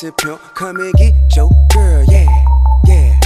Pimp, come and get your girl, yeah, yeah.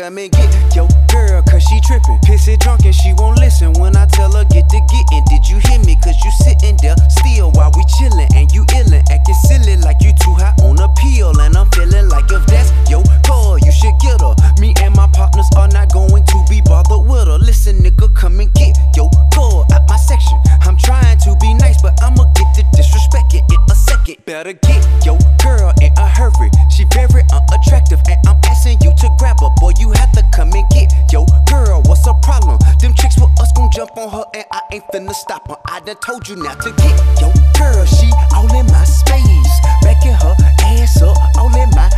come and get your girl, cause she trippin'. her and I ain't finna stop her. I done told you not to get your girl, she all in my space. Backing her ass up, all in my